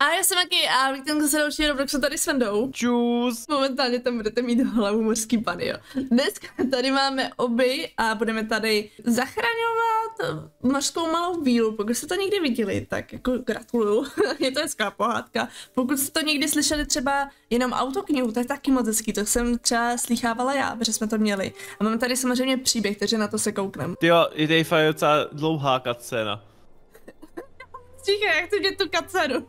A já jsem taky, a vítám se další Robloxu tady s Vendou. Čus. Momentálně tam budete mít hlavu mořský pany, jo. Dneska tady máme oby a budeme tady zachraňovat mořskou malou vílu. Pokud jste to někdy viděli, tak jako gratuluju. je to hezká pohádka. Pokud jste to někdy slyšeli třeba jenom autoknihu, to je taky moc hezký. To jsem třeba slychávala já, protože jsme to měli. A máme tady samozřejmě příběh, takže na to se koukneme. Jo, je tady fakt docela dlouhá cutscéna. Ticho, jak chci vidět tu kacenu.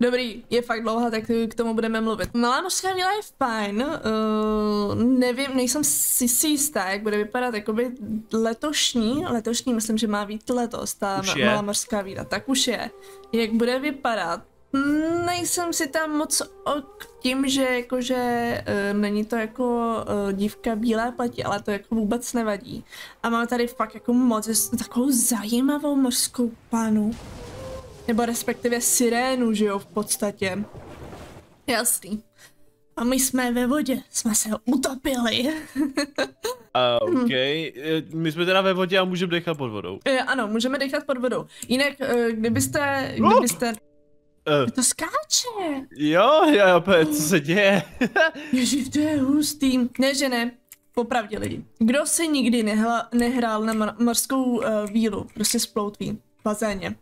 Dobrý, je fakt dlouhá, tak k tomu budeme mluvit. Malá mořská víla je fajn, uh, nevím, nejsem si, si jistá, jak bude vypadat jakoby letošní, letošní myslím, že má být letos, ta malá mořská víla, tak už je. Jak bude vypadat, Nejsem si tam moc ok tím, že jakože uh, není to jako uh, dívka bílé pleti, ale to jako vůbec nevadí. A máme tady fakt jako moc takovou zajímavou mořskou panu. Nebo respektive sirénu, že jo, v podstatě. Jasný. A my jsme ve vodě, jsme se utopili. uh, OK, my jsme teda ve vodě a můžeme dechat pod vodou. Uh, ano, můžeme dechat pod vodou. Jinak, uh, kdybyste, kdybyste... Uh. To skáče. Jo, jo, co se děje? Ježiš, to je hustý. Ne, že ne. Popravdě lidi. Kdo si nikdy nehla, nehrál na morskou uh, vílu, prostě s ploutví, v bazéně?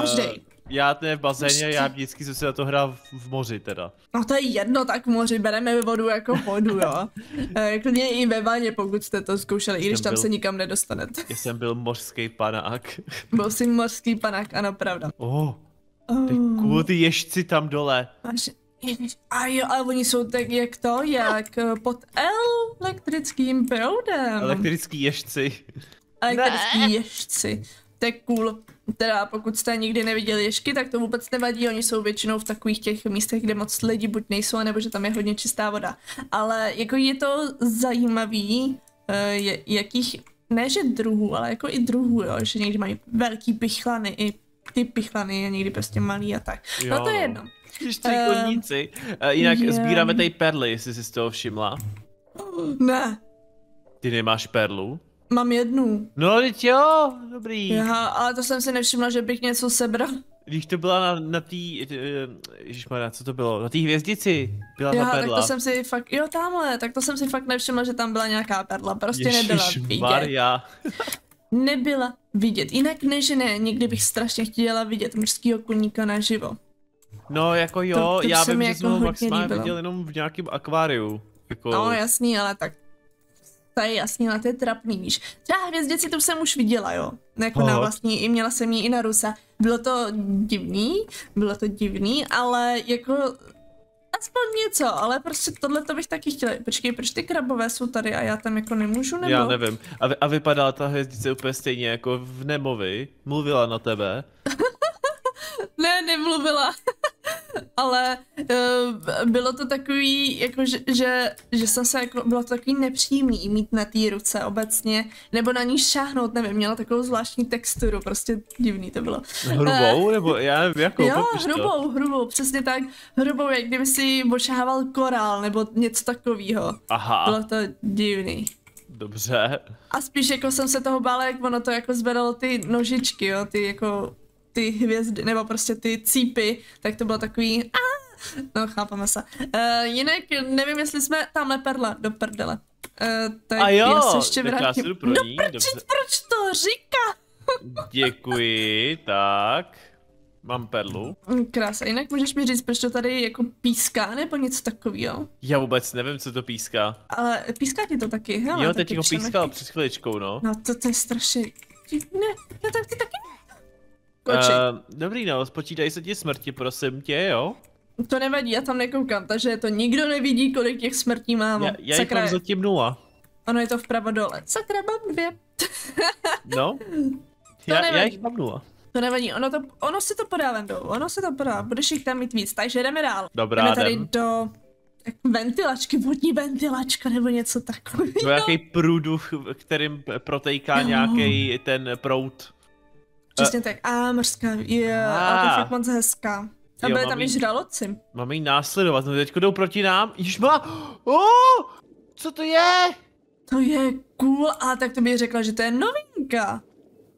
Každý. Uh, já ne v bazéně, prostě. já vždycky jsem si na to hrál v, v moři teda. No to je jedno, tak v moři bereme vodu jako vodu, jo. Eh, klidně i ve vaně, pokud jste to zkoušeli, i když tam byl, se nikam nedostanete. Já jsem byl mořský panák. byl jsi mořský panák, ano, pravda. Oh, ty cool, ty ježci tam dole. A jo, ale oni jsou tak jak to, jak eh, pod elektrickým proudem. Elektrický ježci. Elektrický ne. ježci. To je cool. Teda pokud jste nikdy neviděli ježky, tak to vůbec nevadí, oni jsou většinou v takových těch místech, kde moc lidi buď nejsou, nebo že tam je hodně čistá voda. Ale jako je to zajímavý, uh, jakých, ne že druhů, ale jako i druhů, jo, že někdy mají velký pichlany i ty pichlany je někdy prostě malý a tak. Jo. No to je jedno. Ještě koníci. Uh, jinak je... sbíráme tady perly, jestli jsi z toho všimla. Ne. Ty nemáš perlu? Mám jednu. No, teď jo, dobrý. Já, ale to jsem si nevšimla, že bych něco sebral. Když to byla na, na tý, uh, ježišmarja, co to bylo, na té hvězdici byla já, ta perla. tak to jsem si fakt, jo tamhle, tak to jsem si fakt nevšimla, že tam byla nějaká perla, prostě Ježiš nebyla vidět. Nebyla vidět. Jinak ne, že ne, někdy bych strašně chtěla vidět mužského koníka naživo. No jako jo, to, to já vím, že jako jsem ho maximálně viděl jenom v nějakém akváriu. Jako... No jasný, ale tak to je jasný, ale to je trapný, víš. Třeba hvězdici to jsem už viděla, jo. Jako na vlastní, i měla jsem ji i na Rusa. Bylo to divný, bylo to divný, ale jako aspoň něco, ale prostě tohle to bych taky chtěla. Počkej, proč ty krabové jsou tady a já tam jako nemůžu, nebo? Já nevím. A, a vypadala ta hvězdice úplně stejně jako v Nemovi. Mluvila na tebe. ne, nemluvila. Ale uh, bylo to takový, jako že, že, že jsem se jako, bylo to takový nepříjemný mít na té ruce obecně, nebo na ní šáhnout, nevím, měla takovou zvláštní texturu, prostě divný to bylo. Hrubou, uh, nebo já nevím, jakou, Jo, hrubou, to. hrubou, přesně tak, hrubou, jak kdyby si bošával korál, nebo něco takového. Aha. Bylo to divný. Dobře. A spíš jako jsem se toho bála, jak ono to jako zvedalo ty nožičky, jo, ty jako ty hvězdy, nebo prostě ty cípy, tak to bylo takový a No, chápeme se. Uh, jinak nevím, jestli jsme tamhle perla do prdele. Uh, tak a jo, já se ještě vrátím. pro no ní, proč, proč to říká? Děkuji, tak. Mám perlu. Mm, krása, jinak můžeš mi říct, proč to tady jako píská nebo něco takového? Já vůbec nevím, co to píská. Ale píská ti to taky, hele? Jo, teď ho pískal před chviličkou, no. No to, to je strašně... Ne, já tak ty taky Uh, dobrý no, spočítaj se ti smrti, prosím tě, jo? To nevadí, já tam nekoukám, takže to nikdo nevidí, kolik těch smrtí mám. Já, já Sakra, mám zatím nula. Ono je to vpravo dole. Sakra, mám dvě. no, já, já jich mám nula. To nevadí, ono, to, ono si to podá, Vendo, ono se to podá, budeš jich tam mít víc, takže jdeme dál. Dobrá, jdeme tady jdem. do ventilačky, vodní ventilačka nebo něco takového. Nějaký průduch, kterým protejká nějaký ten prout. Přesně tak. A mořská, je, a to moc hezká. A byly tam i žraloci. Máme jí následovat, no teďko jdou proti nám. Ježma, oh, co to je? To je cool, a tak to bych řekla, že to je novinka.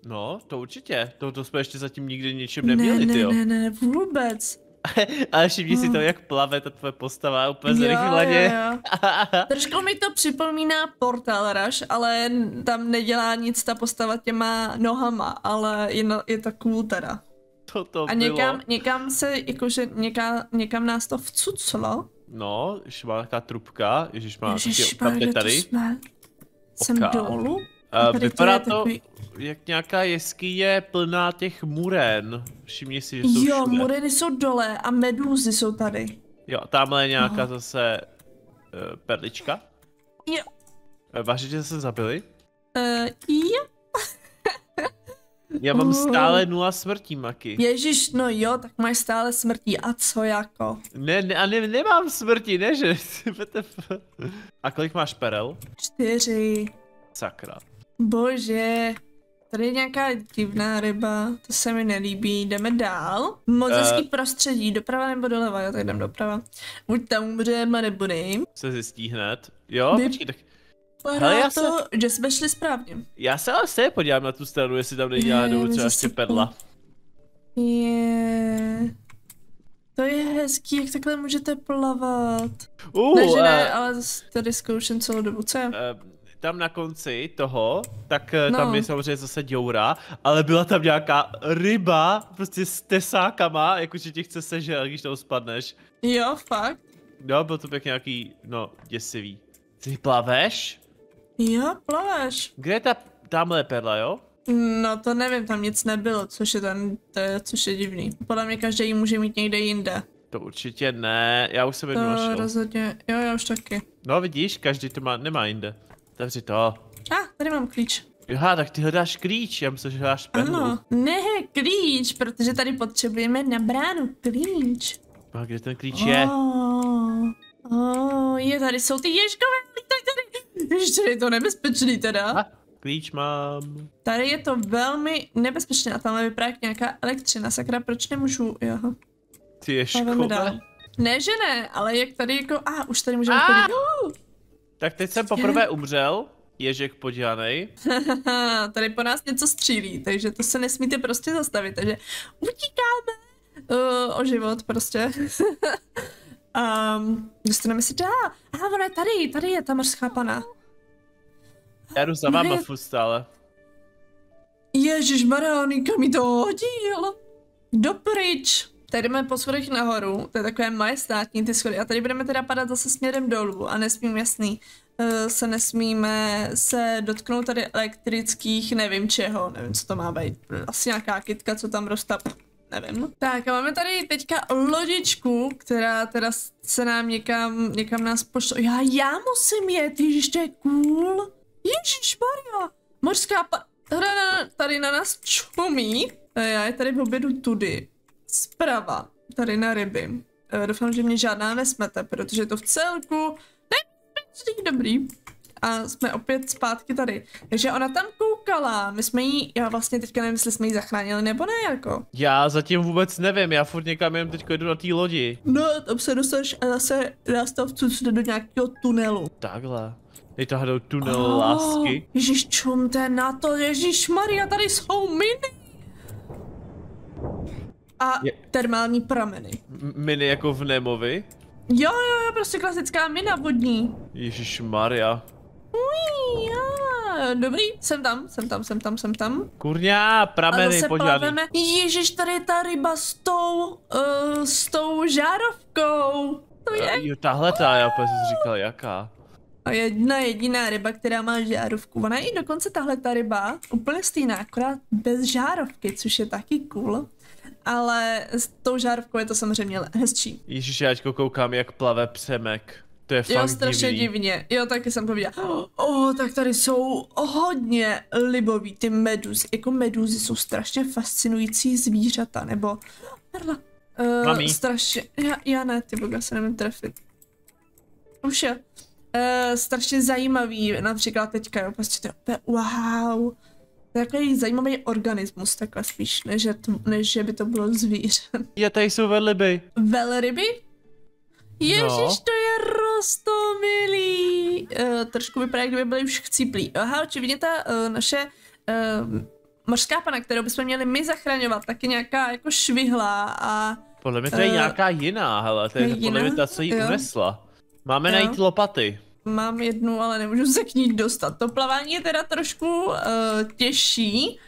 No, to určitě. To, to jsme ještě zatím nikdy ničem neměli, ne, tyjo. Ne, ne, ne, vůbec. Ale všimni si to, jak plave ta tvoje postava úplně zrychleně. Trošku mi to připomíná Portal Rush, ale tam nedělá nic ta postava těma nohama, ale je, no, je to cool teda. To to A někam, někam se, jakože někam, někam nás to vcuclo. No, ještě má taková trubka, ježiš má ježiš, taky, tam tady. Jsme? Jsem dolů? Uh, vypadá to, takový... jak nějaká jeskyně plná těch muren. Všimni si, že jsou Jo, všude. mureny jsou dole a medúzy jsou tady. Jo, tamhle je nějaká oh. zase uh, perlička. Jo. Uh, Vážně, že se zabili? Uh, jo. Já mám stále nula smrtí, Maki. Ježíš, no jo, tak máš stále smrtí. A co jako? Ne, ne, a ne, nemám smrti, ne, že? a kolik máš perel? Čtyři. Sakra. Bože. Tady je nějaká divná ryba, to se mi nelíbí, jdeme dál. Moc uh, hezký prostředí, doprava nebo doleva, jo, tak jdem doprava. Buď tam umřeme nebo nejím. Se zjistí hned. Jo, By... počkej, tak Hele, já to, se... že jsme šli správně. Já se ale se podívám na tu stranu, jestli tam není náhodou třeba ještě perla. Je. To je hezký, jak takhle můžete plavat. Uh, ne, že ne, uh, ale tady zkouším celou dobu, co je? Uh, tam na konci toho, tak eh, no. tam je samozřejmě zase děura, ale byla tam nějaká ryba, prostě s tesákama, jakože ti chce sežrat, když tam spadneš. Jo, fakt? Jo, byl to pěkně nějaký, no, děsivý. Ty plaveš? Jo, plaveš. Kde je ta, tamhle perla, jo? No to nevím, tam nic nebylo, což je ten, to je, což je divný. Podle mě každý může mít někde jinde. To určitě ne, já už jsem jednu našel. rozhodně, jo, já už taky. No vidíš, každý to má, nemá jinde. Takže to. A, ah, tady mám klíč. Aha, tak ty hledáš klíč, já myslím, že hledáš perlu. Ano, ne klíč, protože tady potřebujeme na bránu klíč. A kde ten klíč oh, je? Oh, je tady jsou ty ježkové, tady, tady. Ještě je to nebezpečný teda. A, klíč mám. Tady je to velmi nebezpečné a tamhle vypadá jak nějaká elektřina, sakra, proč nemůžu, jo. Ty ježkové. Ne, že ne, ale jak tady jako, a ah, už tady můžeme chodit. Tak teď jsem poprvé umřel, Ježek podělanej. Tady po nás něco střílí, takže to se nesmíte prostě zastavit, takže utíkáme uh, o život prostě. um, dostaneme si dál. A ona je tady, tady je ta mořská pana. Já jdu za váma furt stále. Ježíš Mariány, kam mi to hodil? Dopryč. Tady jdeme po schodech nahoru, to je takové majestátní ty schody a tady budeme teda padat zase směrem dolů a nesmím jasný, uh, se nesmíme se dotknout tady elektrických, nevím čeho, nevím co to má být, asi nějaká kytka, co tam roste, nevím. Tak a máme tady teďka lodičku, která teda se nám někam, někam nás pošlo, já, já musím jet, ježiš, to je cool. Ježíš Maria, mořská pa... Tady na nás čumí, já je tady v obědu tudy zprava, tady na ryby. Uh, doufám, že mě žádná nesmete, protože je to v celku nebezpečný dobrý. A jsme opět zpátky tady. Takže ona tam koukala, my jsme jí, já vlastně teďka nevím, jestli jsme jí zachránili nebo ne, jako. Já zatím vůbec nevím, já furt někam jen teďka jdu na té lodi. No, tam se dostaneš a zase nás to vcucne do nějakého tunelu. Takhle. Je to tunel oh, lásky. Ježíš, čumte na to, Ježíš Maria, tady jsou miny a je... termální prameny. M miny jako v Nemovi? Jo, jo, jo, prostě klasická mina vodní. Ježíš Maria. Dobrý, jsem tam, jsem tam, jsem tam, jsem tam. Kurňa, prameny požádný. Ježíš, tady je ta ryba s tou, uh, s tou žárovkou. To je. Jo, tahle ta, já jsem říkal, jaká. A jedna jediná ryba, která má žárovku. Ona je i dokonce tahle ta ryba, úplně stejná, akorát bez žárovky, což je taky cool ale s tou žárovkou je to samozřejmě hezčí. Ježíš, já koukám, jak plave přemek. To je fakt Jo, strašně divný. divně. Jo, taky jsem povídala. Oh, tak tady jsou hodně libový ty meduzy. Jako meduzy jsou strašně fascinující zvířata, nebo... Perla. Uh, strašně, já, já ne, ty boga se nevím trefit. Už je. Uh, strašně zajímavý, například teďka, jo, prostě to je wow je takový zajímavý organismus takhle spíš, než, je to, než že by to bylo zvíře. Je, tady jsou velryby. Velryby? Ježíš, no. to je rostomilý. Uh, trošku vypadá, jak kdyby byly už chcíplí. Aha, očividně ta uh, naše uh, mořská pana, kterou bychom měli my zachraňovat, taky nějaká jako švihla a... Podle mě to je uh, nějaká jiná, hele, to je jiná? podle mě ta, co jí jo. unesla. Máme jo. najít lopaty. Mám jednu, ale nemůžu se k ní dostat. To plavání je teda trošku uh, těžší,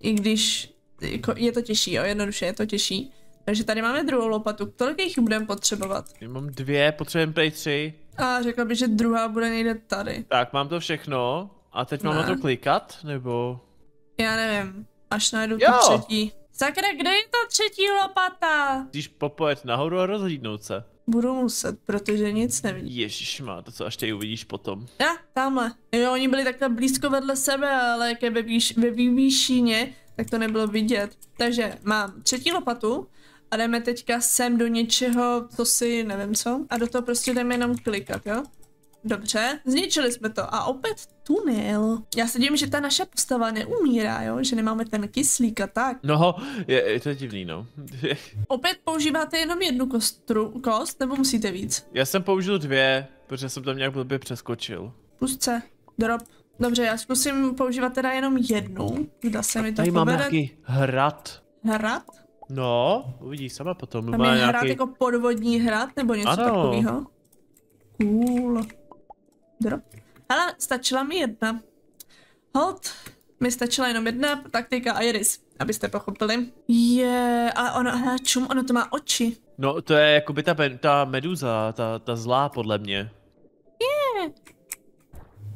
i když jako, je to těžší, jo, jednoduše je to těžší. Takže tady máme druhou lopatu. Kolik jich budeme potřebovat? Já mám dvě, potřebujeme prej tři. A řekla bych, že druhá bude někde tady. Tak, mám to všechno. A teď mám ne. na to klikat, nebo? Já nevím. Až najdu jo. tu třetí. Sakra, kde je ta třetí lopata? Když popojet nahoru a rozhlídnout se. Budu muset, protože nic nevidím. Ježíš má, to co až tě uvidíš potom. Já, tamhle. Jo, oni byli takhle blízko vedle sebe, ale jak je ve, výš, ve výšíně, tak to nebylo vidět. Takže mám třetí lopatu a jdeme teďka sem do něčeho, co si nevím co, a do toho prostě jdeme jenom klikat, jo? Dobře, zničili jsme to a opět tunel. Já se dívím, že ta naše postava neumírá, jo? Že nemáme ten kyslík a tak. No, je, je to divný, no. opět používáte jenom jednu kostru, kost, nebo musíte víc? Já jsem použil dvě, protože jsem tam nějak blbě přeskočil. Pusce, drop. Dobře, já zkusím používat teda jenom jednu. Zda se mi to Tady máme nějaký hrad. Hrad? No, uvidíš sama potom. Tam je nějaký... hrad jako podvodní hrad, nebo něco ano. takového? Cool. Drop. Ale stačila mi jedna. Hold, mi stačila jenom jedna taktika Iris, abyste pochopili. Je, ale ono, hele, čum, ono to má oči. No, to je jako by ta, ta meduza, ta, ta zlá podle mě. Je.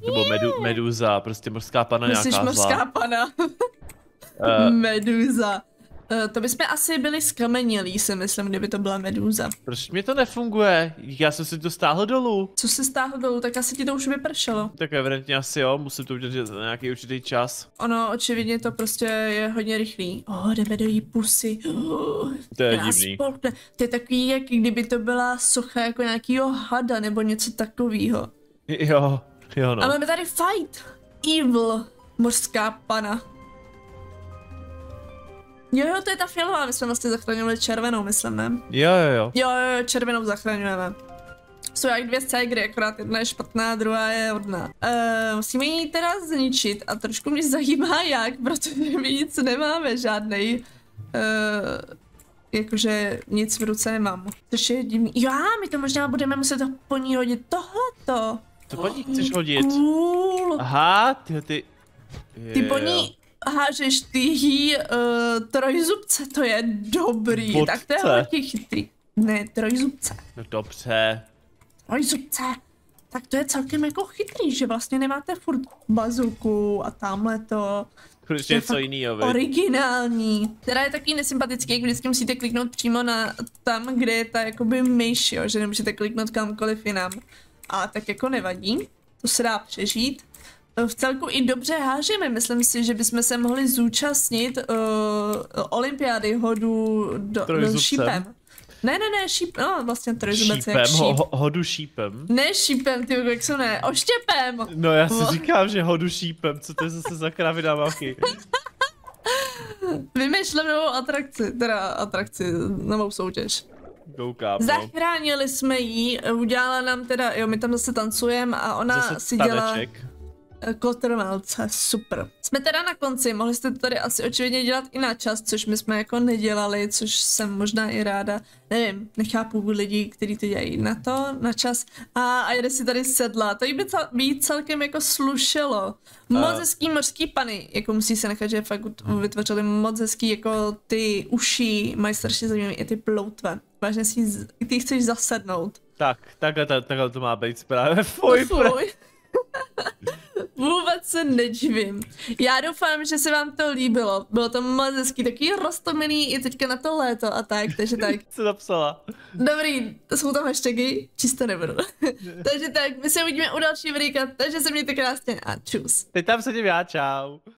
Nebo medu, meduza, prostě mořská pana Myslíš nějaká mořská zlá. pana? uh, meduza. Uh, to bychom asi byli skamenělí, si myslím, kdyby to byla medúza. Proč mi to nefunguje? Já jsem si to stáhl dolů. Co se stáhl dolů, tak asi ti to už vypršelo. Tak evidentně asi jo, musím to udělat za nějaký určitý čas. Ono, očividně to prostě je hodně rychlý. Oh, jdeme do jí pusy. Oh, to je divný. Spolkne. To je takový, jak kdyby to byla socha jako nějakýho hada nebo něco takového. Jo, jo no. A máme tady fight. Evil, mořská pana. Jo, jo, to je ta fialová, my jsme vlastně zachraňovali červenou, myslím, ne? Jo, jo, jo. Jo, jo, červenou zachraňujeme. Jsou jak dvě ségry, akorát jedna je špatná, druhá je hodná. Uh, musíme ji teda zničit a trošku mě zajímá jak, protože my nic nemáme, žádnej. Uh, jakože nic v ruce nemám. Což je divný. Jo, my to možná budeme muset po ní hodit tohleto. To po ní chceš hodit? Cool. Aha, ty, ty... Ty po ní hážeš ty uh, trojzubce, to je dobrý. Bodce. Tak to je hodně chytrý. Ne, trojzubce. No dobře. Trojzubce. Tak to je celkem jako chytrý, že vlastně nemáte furt bazuku a tamhle to. Konečně něco jiného, Originální. Teda je taky nesympatický, když vždycky musíte kliknout přímo na tam, kde je ta jakoby myš, jo, že nemůžete kliknout kamkoliv jinam. A tak jako nevadí, to se dá přežít v celku i dobře hážeme. Myslím si, že bychom se mohli zúčastnit uh, olympiády hodu do, do šípem. Ne, ne, ne, šíp, no vlastně trojzubec šípem, šíp. Ho, hodu šípem. Ne šípem, ty jak jsou ne, oštěpem. No já si říkám, že hodu šípem, co to je zase za kravina machy. Vymýšlím novou atrakci, teda atrakci, novou soutěž. Koukám, no. Zachránili jsme jí, udělala nám teda, jo, my tam zase tancujeme a ona zase si dělá... Kotrmelce, super. Jsme teda na konci, mohli jste to tady asi očividně dělat i na čas, což my jsme jako nedělali, což jsem možná i ráda. Nevím, nechápu lidi, kteří to dělají na to, na čas. A, a jde si tady sedla, to by, cel, by celkem jako slušelo. Moc hezký mořský pany, jako musí se nechat, že fakt vytvořili moc hezký jako ty uši, mají strašně zajímavé i ty ploutve. Vážně si ty chceš zasednout. Tak, takhle, takhle to má být právě. Fuj, fuj. Vůbec se nedivím. Já doufám, že se vám to líbilo. Bylo to moc hezký, takový roztomilý i teďka na to léto a tak, takže tak. Co napsala? Dobrý, to jsou tam hashtagy, čisto nebudu. takže tak, my se uvidíme u další videa, takže se mějte krásně a čus. Teď tam sedím já, čau.